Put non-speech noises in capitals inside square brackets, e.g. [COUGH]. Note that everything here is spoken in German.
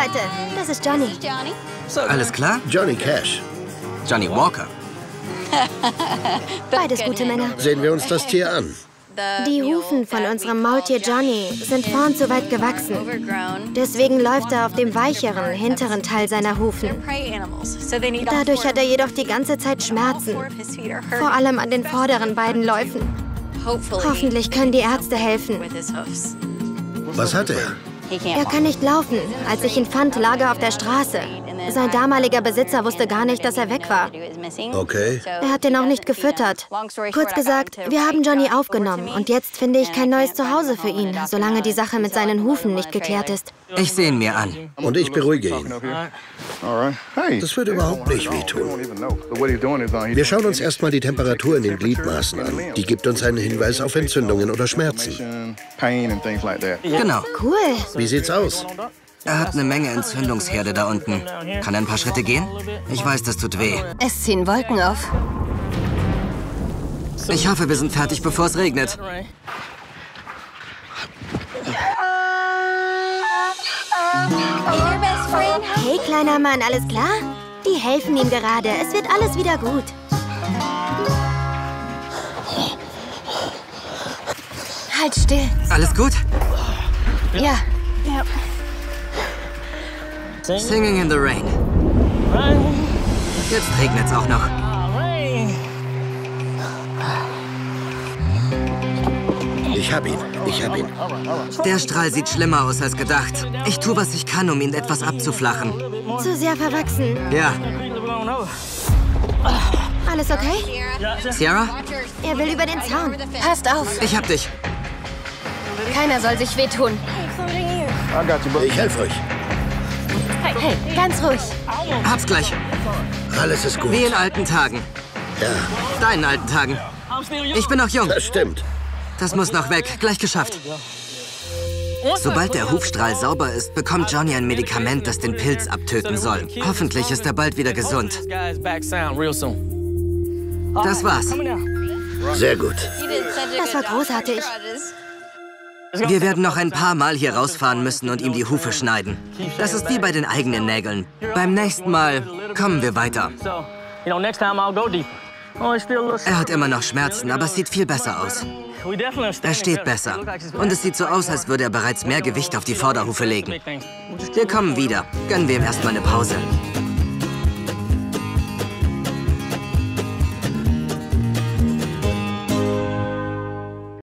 Leute, das ist Johnny. Alles klar? Johnny Cash. Johnny Walker. [LAUGHS] Beides gute Männer. Sehen wir uns das Tier an. Die Hufen von unserem Maultier Johnny sind vorn zu weit gewachsen. Deswegen läuft er auf dem weicheren, hinteren Teil seiner Hufen. Dadurch hat er jedoch die ganze Zeit Schmerzen. Vor allem an den vorderen beiden Läufen. Hoffentlich können die Ärzte helfen. Was hat er? Er kann nicht laufen. Als ich ihn fand, lag er auf der Straße. Sein damaliger Besitzer wusste gar nicht, dass er weg war. Okay. Er hat den auch nicht gefüttert. Kurz gesagt, wir haben Johnny aufgenommen und jetzt finde ich kein neues Zuhause für ihn, solange die Sache mit seinen Hufen nicht geklärt ist. Ich sehe ihn mir an. Und ich beruhige ihn. Das wird überhaupt nicht wehtun. Wir schauen uns erstmal die Temperatur in den Gliedmaßen an. Die gibt uns einen Hinweis auf Entzündungen oder Schmerzen. Genau. Cool. Wie sieht's aus? Er hat eine Menge Entzündungsherde da unten. Kann er ein paar Schritte gehen? Ich weiß, das tut weh. Es ziehen Wolken auf. Ich hoffe, wir sind fertig, bevor es regnet. Hey, kleiner Mann, alles klar? Die helfen ihm gerade. Es wird alles wieder gut. Halt still. Alles gut? Ja. Singing in the Rain. Jetzt regnet's auch noch. Ich hab ihn. Ich hab ihn. Der Strahl sieht schlimmer aus als gedacht. Ich tue, was ich kann, um ihn etwas abzuflachen. Zu sehr verwachsen. Ja, Alles okay? Sierra, Er will über den Zaun. Passt auf. ich hab dich. Keiner soll sich wehtun. Ich helfe euch. Hey, ganz ruhig. Hab's gleich. Alles ist gut. Wie in alten Tagen. Ja, Deinen alten Tagen. Ich bin noch jung. das stimmt. Das muss noch weg. Gleich geschafft. Sobald der Hufstrahl sauber ist, bekommt Johnny ein Medikament, das den Pilz abtöten soll. Hoffentlich ist er bald wieder gesund. Das war's. Sehr gut. Das war großartig. Wir werden noch ein paar Mal hier rausfahren müssen und ihm die Hufe schneiden. Das ist wie bei den eigenen Nägeln. Beim nächsten Mal kommen wir weiter. Er hat immer noch Schmerzen, aber es sieht viel besser aus. Er steht besser. Und es sieht so aus, als würde er bereits mehr Gewicht auf die Vorderhufe legen. Wir kommen wieder. Gönnen wir ihm erstmal eine Pause.